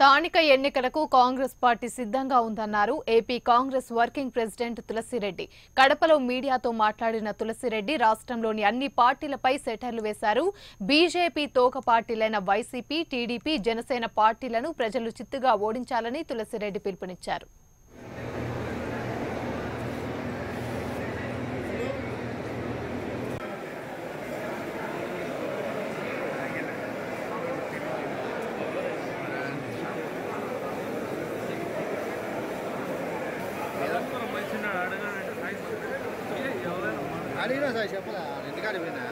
స్థానిక ఎన్నికలకు కాంగ్రెస్ పార్టీ సిద్ధంగా ఉందన్నారు. AP Congress working president Tulasireddy. కడపలో మీడియాతో మాట్లాడిన తులసిరెడ్డి రాష్ట్రంలోని అన్ని పార్టీలపై సెటర్లు వేశారు. బీజేపీ తోక పార్టీలైన వైసీపీ టీడీపీ జనసేన పార్టీలను ప్రజలు చిత్తుగా ఓడించాలని తులసిరెడ్డి పిలుపునిచ్చారు. అడిగినా సార్ చెప్పదా ఇంటికాడ పోయినా